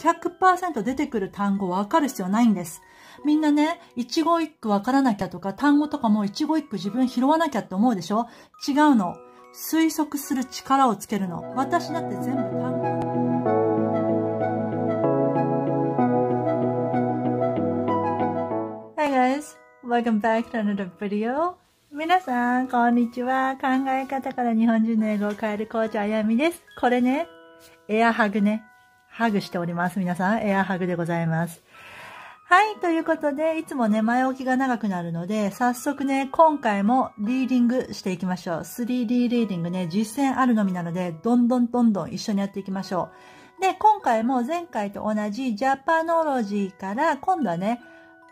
100%出てくる単語わかる必要ないんです。みんなね、一語一句わからなきゃとか、単語とかも一語一句自分拾わなきゃって思うでしょ？違うの。推測する力をつけるの。私だって全部単語。Hi guys, welcome back to another video. 皆さん、こんにちは。考え方から日本人の英語を変えるコーチあやみです。これね、エアハグね。ハグしております。皆さん、エアハグでございます。はい。ということで、いつもね、前置きが長くなるので、早速ね、今回もリーディングしていきましょう。3D リーディングね、実践あるのみなので、どんどんどんどん一緒にやっていきましょう。で、今回も前回と同じジャパノロジーから、今度はね、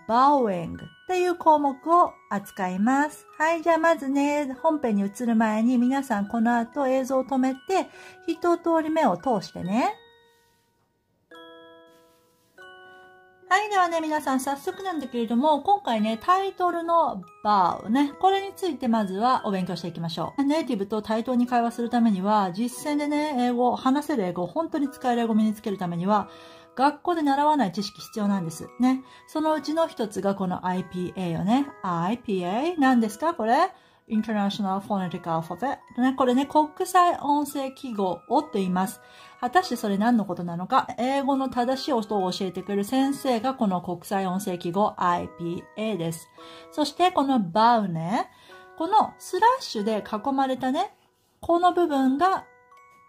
バウエングっていう項目を扱います。はい。じゃあまずね、本編に移る前に皆さんこの後映像を止めて、一通り目を通してね。はい。ではね、皆さん早速なんだけれども、今回ね、タイトルのバウね、これについてまずはお勉強していきましょう。ネイティブと対等に会話するためには、実践でね、英語、話せる英語、本当に使える英語を身につけるためには、学校で習わない知識必要なんです。ね。そのうちの一つがこの IPA よね。IPA? 何ですか？これ？International Phonetic Alphabet？ね、これね、国際音声記号をと言います。果たしてそれ何のことなのか、英語の正しい音を教えてくれる先生がこの国際音声記号 IPA です。そしてこの BOW ね、このスラッシュで囲まれたね、この部分が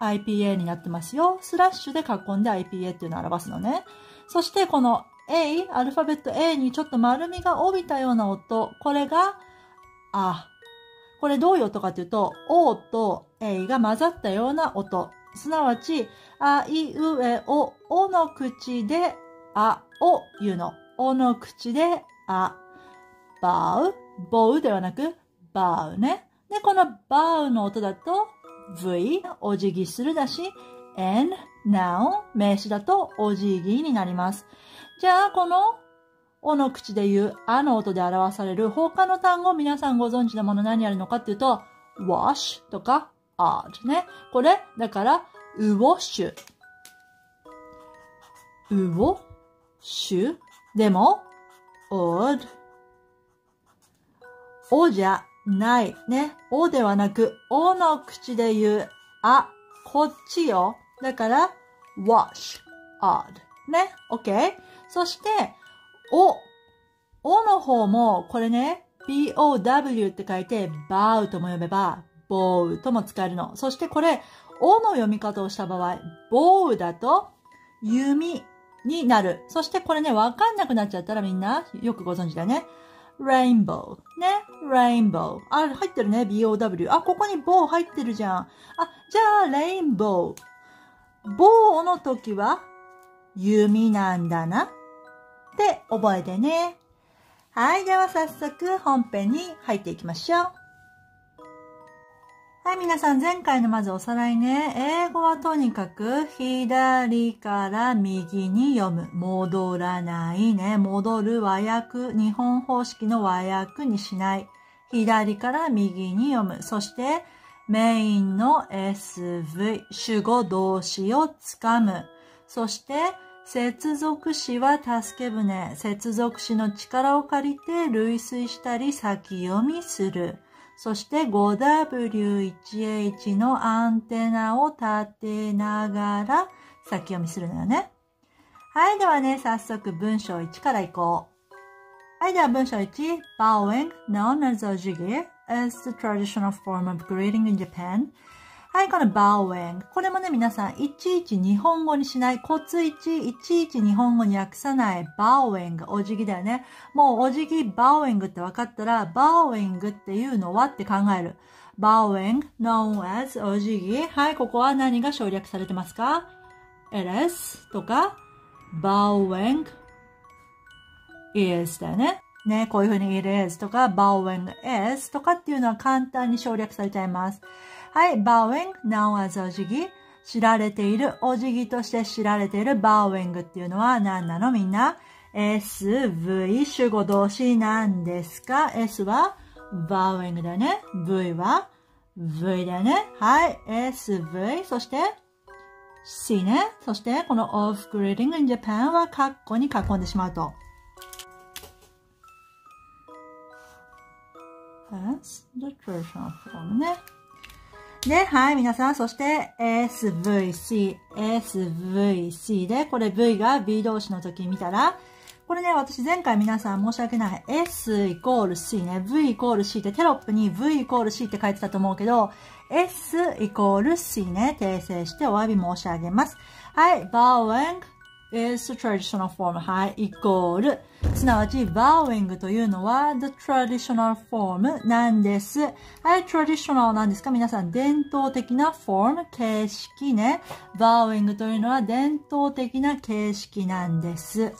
IPA になってますよ。スラッシュで囲んで IPA っていうのを表すのね。そしてこの A、アルファベット A にちょっと丸みが帯びたような音、これが、あ、これどういう音かっていうと、O と A が混ざったような音。すなわち、あ、い、う、え、お、おの口で、あ、を言うの。おの口で、あ、バウ、ボウではなく、バウね。で、このバウの音だと、V、お辞儀するだし、N、now、名詞だとお辞儀になります。じゃあ、このおの口で言う、あの音で表される他の単語、皆さんご存知のもの何あるのかっていうと、wash とか odd ね。これ、だから、ウォッシュ。ウォッシュ？でも、odd。おじゃない。ね。おではなく、おの口で言う、あ、こっちよ。だから、wash, odd。ね。OK? そして、お。おの方も、これね、bow って書いて、bow とも呼べば、bow とも使えるの。そしてこれ、おの読み方をした場合、bow だと、弓になる。そしてこれね、わかんなくなっちゃったらみんな、よくご存知だね。rainbow ね。rainbow あ、入ってるね。bow。あ、ここに bow 入ってるじゃん。あ、じゃあ、rainbow。bow の時は、弓なんだな。って覚えてね。はい。では早速本編に入っていきましょう。はい、皆さん、前回のまずおさらいね。英語はとにかく、左から右に読む。戻らないね。戻る和訳。日本方式の和訳にしない。左から右に読む。そして、メインの SV、主語動詞をつかむ。そして、接続詞は助け舟。接続詞の力を借りて類推したり先読みする。そして 5W1H のアンテナを立てながら先読みするのよね。はい。ではね、早速文章1からいこう。はい。では文章1。Bowing, known as a jigi, is the traditional form of greeting in Japan. はい、このバウエン。これもね、皆さん、いちいち日本語にしない、コツいち、いちいち日本語に訳さない、バウエング、お辞儀だよね。もうお辞儀、バウエングって分かったら、バウエングっていうのはって考える。バウエング、known as お辞儀。はい、ここは何が省略されてますか ?it is とか、バウエング is だよね。ね、こういうふうに it is とか、bowing is とかっていうのは簡単に省略されちゃいます。はい、bowing, known as お辞儀。知られている、お辞儀として知られている bowing っていうのは何なのみんな ?SV 主語動詞なんですか ?S は bowing だね。V は V だね。はい、SV。そして C ね。そして、この of greeting in Japan はカッコに囲んでしまうと。That's the traditional form ね。で、はい、皆さん、そして SVC、SVC で、これ V が B 動詞の時見たら、これね、私前回皆さん申し訳ない。S イコール C ね。V イコール C ってテロップに V イコール C って書いてたと思うけど、S イコール C ね。訂正してお詫び申し上げます。はい、bowing is traditional form. はい、イコール。すなわち、bowing というのは the traditional form なんです。はい、traditional なんですか？皆さん、伝統的な form、形式ね。bowing というのは伝統的な形式なんです。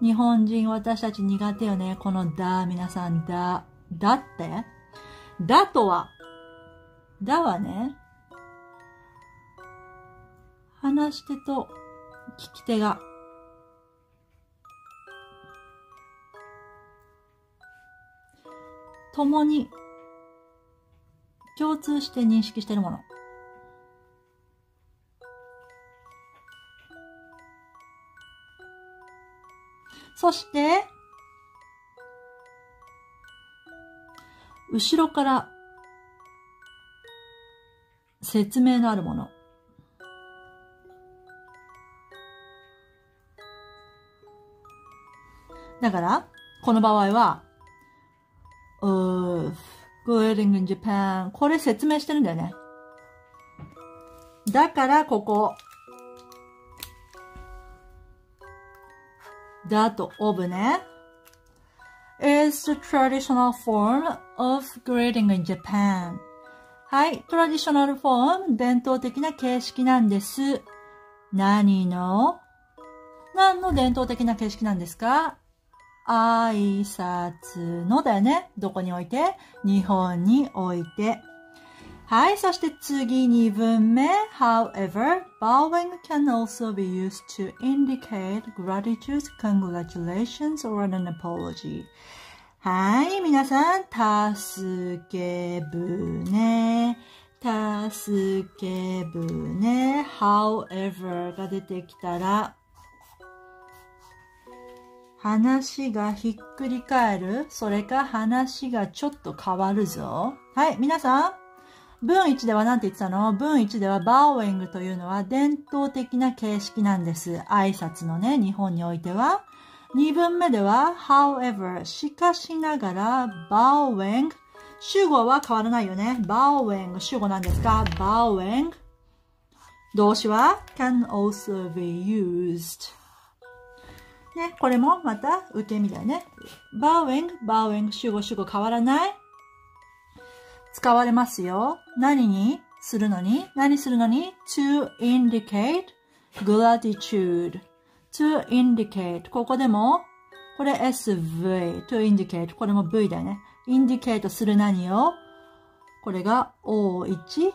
日本人私たち苦手よね。このだ、皆さんだ。だって？だとは、だはね、話し手と聞き手が、共に共通して認識しているもの。そして、後ろから説明のあるもの。だから、この場合は、う Going in Japan これ説明してるんだよね。だから、ここ、that of ね is the traditional form of greeting in Japan. はい。トラディショナルフォーム、伝統的な形式なんです。何の？何の伝統的な形式なんですか？挨拶のだよね。どこに置いて日本に置いて。はい。そして次2文目。However, bowing can also be used to indicate gratitude, congratulations, or an apology. はい。皆さん、助け舟。助け舟。however が出てきたら、話がひっくり返る？それか話がちょっと変わるぞ？はい。皆さん、文1では何て言ってたの？文1ではバーウィングというのは伝統的な形式なんです。挨拶のね、日本においては。2文目では however しかしながら bowing 主語は変わらないよね。bowing 主語なんですか？bowing 動詞は can also be used ね、これもまた受け身だよね。bowing, bowing 主語主語変わらない使われますよ。何にするのに何するのに ?to indicate gratitude to indicate ここでもこれ SV to indicate これも V だよね。indicate する何をこれが O1、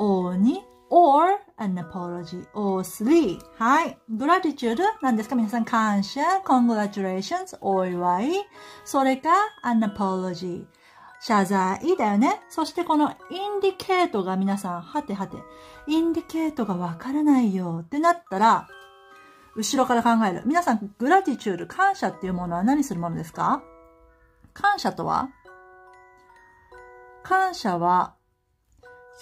O2、or an apology, O3 はい。gratitude. 何ですか？皆さん感謝、congratulations. お祝い。それか an apology. 謝罪だよね。そしてこのインディケートが皆さん、はてはて、インディケートがわからないよってなったら、後ろから考える。皆さん、グラティチュール、感謝っていうものは何するものですか？感謝とは感謝は、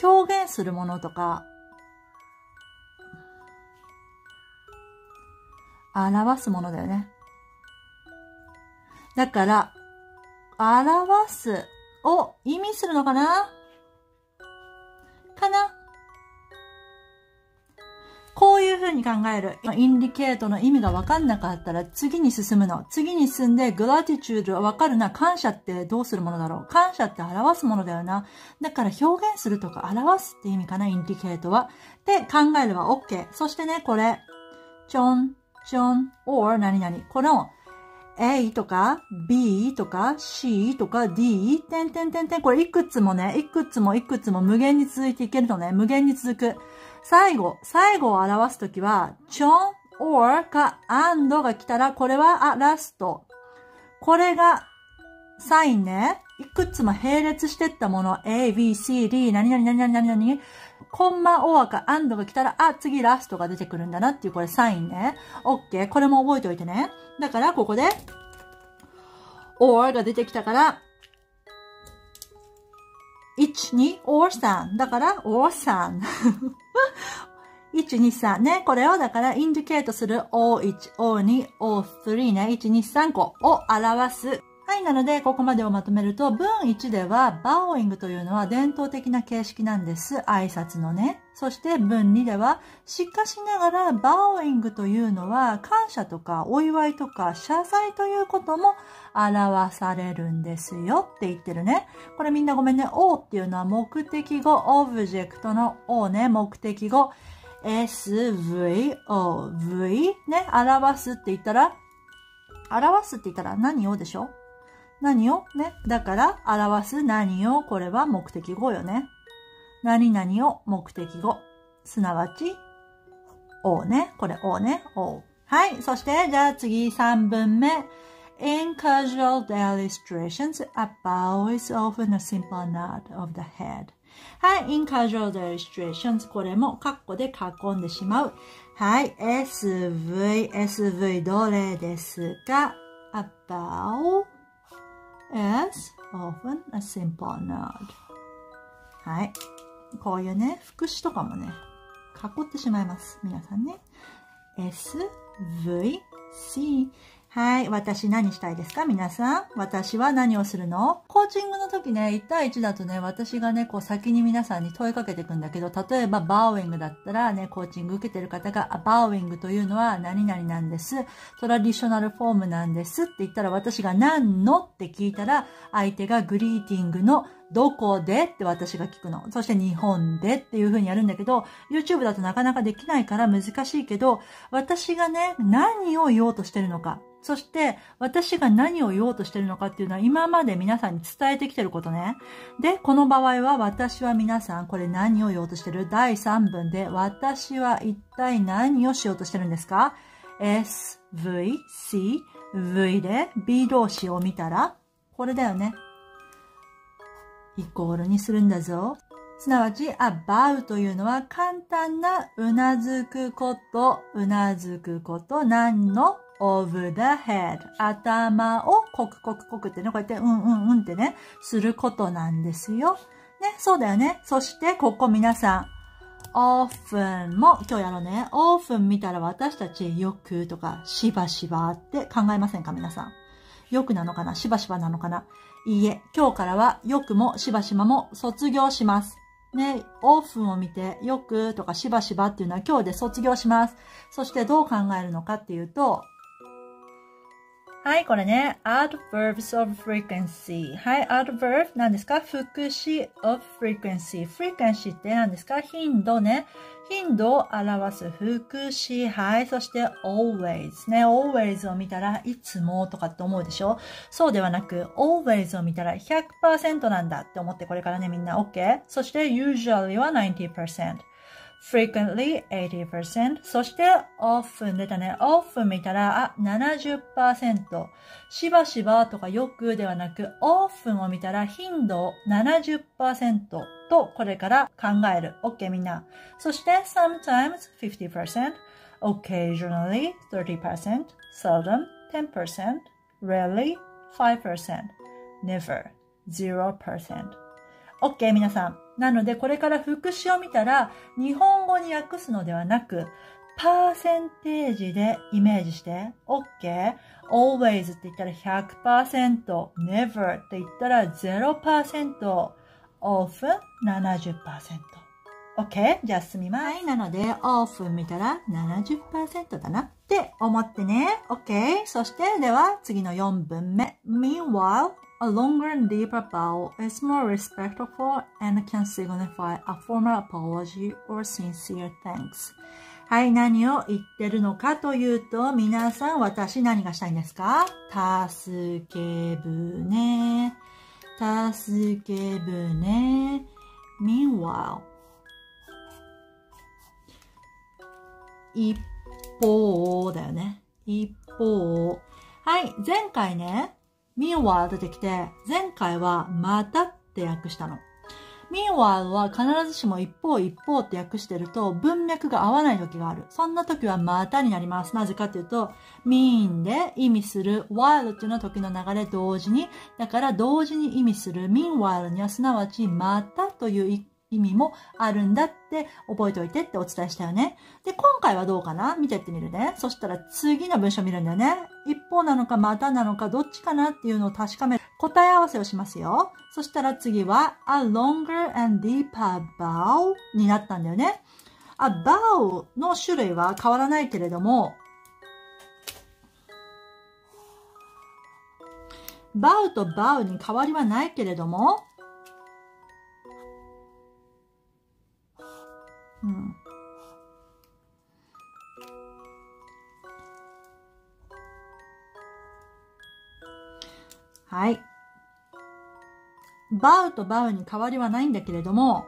表現するものとか、表すものだよね。だから、表すを意味するのかな？かな？こういう風に考える。インディケートの意味がわかんなかったら次に進むの。次に進んでグラティチュードはわかるな。感謝ってどうするものだろう？感謝って表すものだよな。だから表現するとか表すって意味かな、インディケートは。って考えれば OK。そしてね、これ、ちょん、ちょん、or 何々。この A とか B とか C とか D、点点点点。これいくつもね、いくつもいくつも無限に続いていけるとね。無限に続く。最後、最後を表すときは、ちょん、or か and が来たら、これは、あ、ラスト。これが、サインね。いくつも並列してったもの、A, B, C, D、何々何々何々コンマ、オアか、アンドが来たら、あ、次ラストが出てくるんだなっていう、これサインね。OK。これも覚えておいてね。だから、ここで、or が出てきたから、1、2、or 3。だから、or 3。1、2、3ね。これをだからインディケートする O1、O2、O3 ね。1、2、3個を表す。はい。なので、ここまでをまとめると、文1では、バウイングというのは伝統的な形式なんです。挨拶のね。そして、文2では、しかしながら、バウイングというのは、感謝とか、お祝いとか、謝罪ということも表されるんですよって言ってるね。これみんなごめんね。O っていうのは目的語、オブジェクトの O ね。目的語。SVO、V ね。表すって言ったら、表すって言ったら何をでしょ何をね。だから、表す何を、これは目的語よね。何々を目的語。すなわち、O ね。これ O ね。O。はい。そして、じゃあ次3文目。In casual illustrations, a bow is often a simple nod of the head. はい。in casual illustrations. これもカッコで囲んでしまう。はい。SV、SV どれですか ?a bow is often a simple nod. はい。こういうね、副詞とかもね、囲ってしまいます。皆さんね。S, V, C はい。私何したいですか？皆さん。私は何をするの？コーチングの時ね、1対1だとね、私がね、こう先に皆さんに問いかけていくんだけど、例えばバーウィングだったらね、コーチング受けてる方が、バーウィングというのは何々なんです。トラディショナルフォームなんですって言ったら、私が何の？って聞いたら、相手がグリーティングのどこで？って私が聞くの。そして日本でっていう風にやるんだけど、YouTube だとなかなかできないから難しいけど、私がね、何を言おうとしてるのか。そして、私が何を言おうとしてるのかっていうのは今まで皆さんに伝えてきてることね。で、この場合は私は皆さん、これ何を言おうとしてる？第3文で、私は一体何をしようとしてるんですか ?S, V, C, V で B 動詞を見たら、これだよね。イコールにするんだぞ。すなわち、about というのは簡単なうなずくこと、うなずくこと、何の？Over the head 頭をコクコクコクってね、こうやってうんうんうんってね、することなんですよ。ね、そうだよね。そして、ここ皆さん、often も今日やろうね。often 見たら私たちよくとかしばしばって考えませんか皆さん？よくなのかな？しばしばなのかな？いいえ、今日からはよくもしばしばも卒業します。ね、オープンを見て、よくとかしばしばっていうのは今日で卒業します。そしてどう考えるのかっていうと、はい、これね、adverbs of frequency。はい、adverb 何ですか？副詞 of frequency。frequency って何ですか？頻度ね。頻度を表す副詞。はい、そして always ね。always を見たらいつもとかって思うでしょ？そうではなく、always を見たら100%なんだって思ってこれからねみんな OK? そして usually は90%。Frequently 80%そして often 出たね often 見たらあ70%しばしばとかよくではなく often を見たら頻度70%とこれから考える OK みんなそして sometimes 50% occasionally 30% seldom 10% rarely 5% never 0% OK 皆さんなので、これから副詞を見たら、日本語に訳すのではなく、パーセンテージでイメージして、OK? always って言ったら 100%, never って言ったら 0%, often 70%。OK? じゃあ進みます。はい。なので、often 見たら70%だなって思ってね。OK? そして、では次の4文目。Meanwhile, A longer and deeper bow is more respectful and can signify a formal apology or sincere thanks. はい、何を言ってるのかというと、皆さん、私何がしたいんですか助け舟。助け舟。meanwhile 一方だよね。一方。はい、前回ね、meanwhile 出てきて、前回はまたって訳したの。meanwhile は必ずしも一方一方って訳してると文脈が合わない時がある。そんな時はまたになります。なぜかというと、mean で意味する while っていうのは時の流れ同時に、だから同時に意味する meanwhile にはすなわちまたという一意味もあるんだって覚えておいてってお伝えしたよね。で、今回はどうかな？見てってみるね。そしたら次の文章見るんだよね。一方なのかまたなのかどっちかなっていうのを確かめる。答え合わせをしますよ。そしたら次は a longer and deeper bow になったんだよね。a bow の種類は変わらないけれども、バウとバウに変わりはないけれども、うん。はい。バウとバウに変わりはないんだけれども、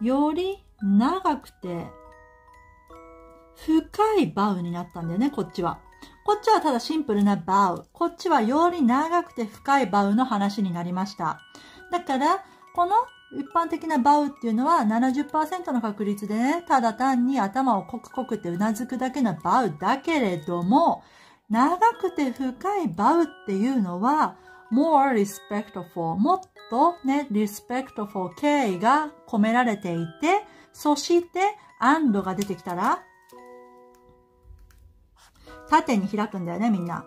より長くて深いバウになったんだよね、こっちは。こっちはただシンプルなバウ。こっちはより長くて深いバウの話になりました。だから、この一般的なバウっていうのは70%の確率でね、ただ単に頭をコクコクってうなずくだけのバウだけれども、長くて深いバウっていうのは、more respectful もっとね、respectful 敬意が込められていて、そして and が出てきたら、縦に開くんだよね、みんな。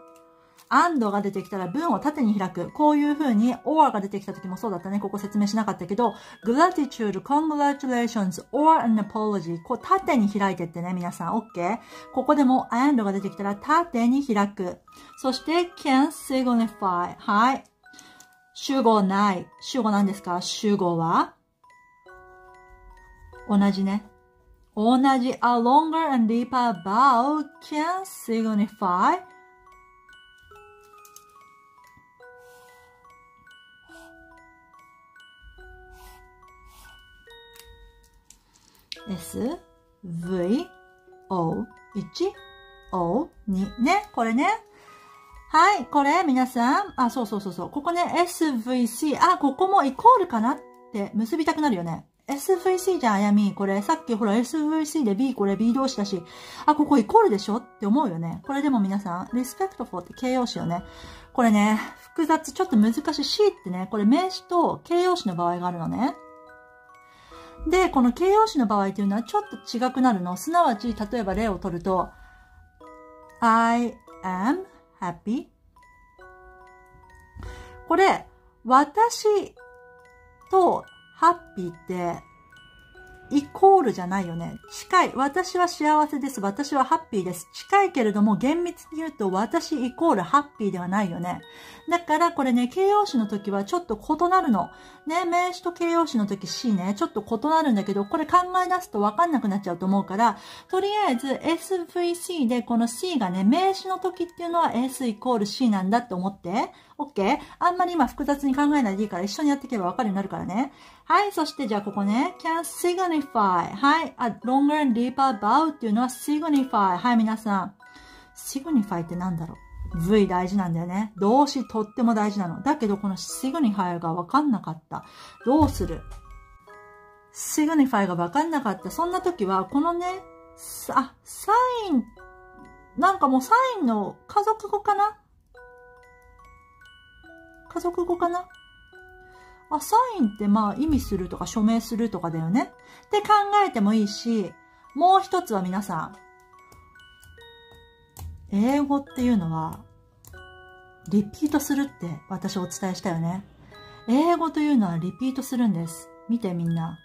And が出てきたら文を縦に開く。こういう風に or が出てきた時もそうだったね。ここ説明しなかったけど、gratitude, congratulations, or an apology. こう縦に開いてってね、皆さん。OK? ここでも and が出てきたら縦に開く。そして can signify. はい。主語ない。主語なんですか？主語は？同じね。同じ a longer and deeper bow can signify S, V, O, 1, O, 2ね。これね。はい。これ、皆さん。あ、そうそうそうそう。ここね、SVC。あ、ここもイコールかなって結びたくなるよね。SVC じゃん、あやみ。これ、さっきほら SVC で B、これ B 動詞だし、あ、ここイコールでしょって思うよね。これでも皆さん、respectful って形容詞よね。これね、複雑、ちょっと難しい C ってね、これ名詞と形容詞の場合があるのね。で、この形容詞の場合というのはちょっと違くなるの。すなわち、例えば例を取ると、I am happy. これ、私とハッピーってイコールじゃないよね。近い。私は幸せです。私はハッピーです。近いけれども厳密に言うと私イコールハッピーではないよね。だからこれね、形容詞の時はちょっと異なるの。ね、名詞と形容詞の時 C ね、ちょっと異なるんだけど、これ考え出すとわかんなくなっちゃうと思うから、とりあえず SVC でこの C がね、名詞の時っていうのは S イコール C なんだって思って。OK? あんまり今複雑に考えないでいいから一緒にやっていけばわかるようになるからね。はい、そしてじゃあここね、can signify. はい、a longer and deeper bow っていうのは signify. はい、皆さん。signify って何だろう ?V 大事なんだよね。動詞とっても大事なの。だけどこの signify がわかんなかった。どうする ?signify がわかんなかった。そんな時は、このね、あ、サイン、なんかもうサインの家族語かな？家族語かな？あ、サインってまあ意味するとか署名するとかだよね。って考えてもいいし、もう一つは皆さん、英語っていうのは、リピートするって私お伝えしたよね。英語というのはリピートするんです。見てみんな。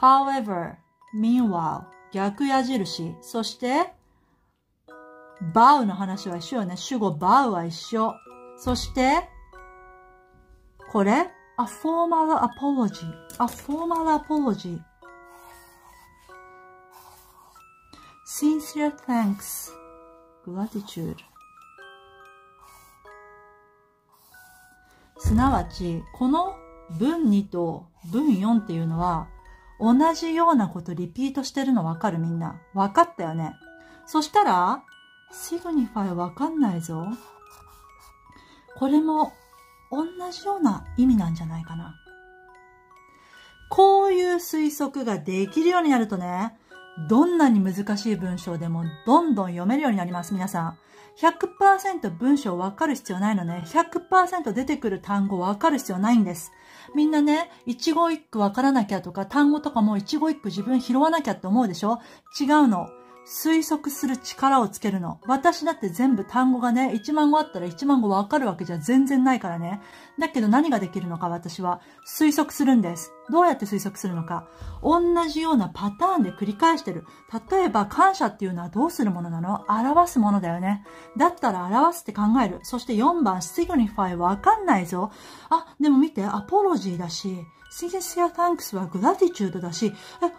however, meanwhile, 逆矢印。そして、バウの話は一緒よね。主語バウは一緒。そして、これ？A formal apology, a formal apology. sincere thanks, gratitude. すなわち、この文2と文4っていうのは、同じようなことリピートしてるのわかるみんな。わかったよね。そしたら、シグニファイわかんないぞ。これも同じような意味なんじゃないかな。こういう推測ができるようになるとね、どんなに難しい文章でもどんどん読めるようになります、皆さん。100%文章わかる必要ないのね。100%出てくる単語わかる必要ないんです。みんなね、一語一句わからなきゃとか、単語とかも一語一句自分拾わなきゃって思うでしょ？違うの。推測する力をつけるの。私だって全部単語がね、1万語あったら1万語わかるわけじゃ全然ないからね。だけど何ができるのか私は推測するんです。どうやって推測するのか。同じようなパターンで繰り返してる。例えば感謝っていうのはどうするものなの？表すものだよね。だったら表すって考える。そして4番、signify わかんないぞ。あ、でも見て、アポロジーだし、sincere thanks はグラティチュードだし、え、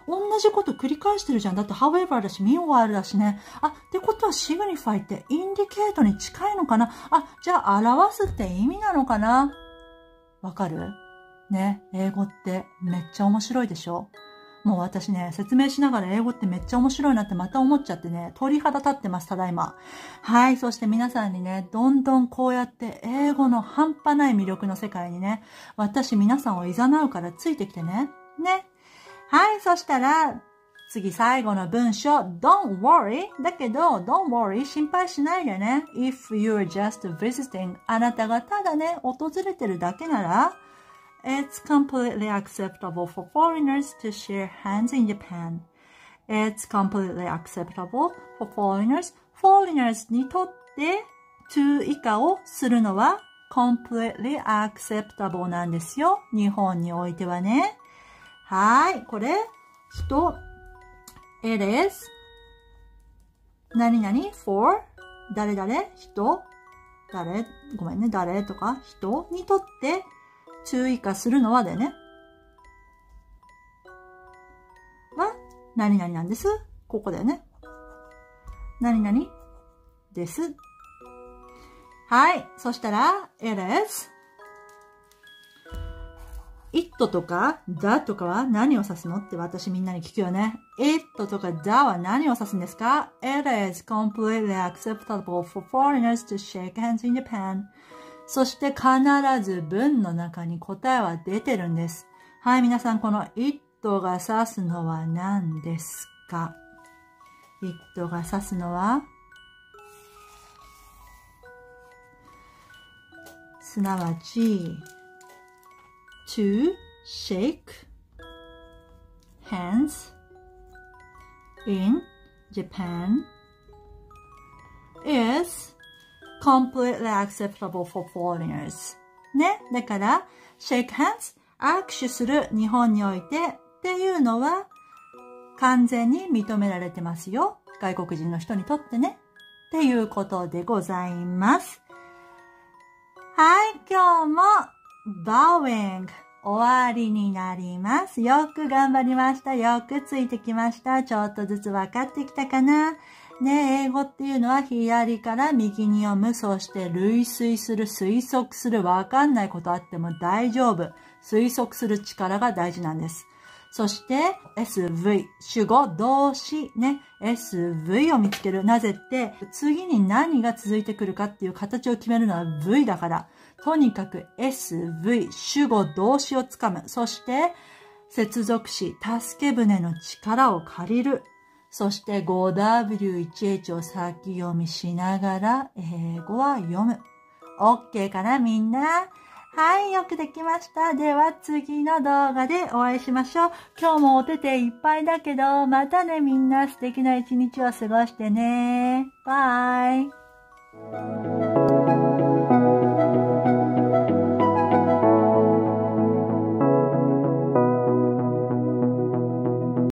同じこと繰り返してるじゃん。だって however だし、meanwhile だしね。あ、ってことは signify ってインディケートに近いのかな？あ、じゃあ表すって意味なのかな？わかる？ね、英語ってめっちゃ面白いでしょ？もう私ね、説明しながら英語ってめっちゃ面白いなってまた思っちゃってね、鳥肌立ってます、ただいま。はい、そして皆さんにね、どんどんこうやって英語の半端ない魅力の世界にね、私皆さんを誘うからついてきてね。ね。はい、そしたら、次最後の文章、don't worry だけど、don't worry 心配しないでね。if you're just visiting あなたがただね、訪れてるだけなら、It's completely acceptable for foreigners to share hands in Japan. It's completely acceptable for foreigners. foreigners にとって to 以下をするのは completely acceptable なんですよ。日本においてはね。はい。これ、人、it is 何々 for 誰々人誰ごめんね。誰とか人にとって注意化するのはでね。は、何々なんです。ここだよね。何々です。はい。そしたら、it is it とか the とかは何を指すのって私みんなに聞くよね。it とか the は何を指すんですか ?It is completely acceptable for foreigners to shake hands in Japan. そして必ず文の中に答えは出てるんです。はい、皆さん、この it が指すのは何ですか ?it が指すのはすなわち to shake hands in Japan is completely acceptable for foreigners. ね。だから、shake hands 握手する日本においてっていうのは完全に認められてますよ。外国人の人にとってね。っていうことでございます。はい、今日も bowing 終わりになります。よく頑張りました。よくついてきました。ちょっとずつ分かってきたかなね、英語っていうのは左から右に読む、そして類推する、推測する、わかんないことあっても大丈夫。推測する力が大事なんです。そして SV、主語、動詞、ね、SV を見つける。なぜって、次に何が続いてくるかっていう形を決めるのは V だから。とにかく SV、主語、動詞をつかむ。そして、接続詞、助け舟の力を借りる。そして 5W1H を先読みしながら英語は読む。OK かなみんな？はい、よくできました。では次の動画でお会いしましょう。今日もお手手いっぱいだけど、またねみんな素敵な一日を過ごしてね。バイ。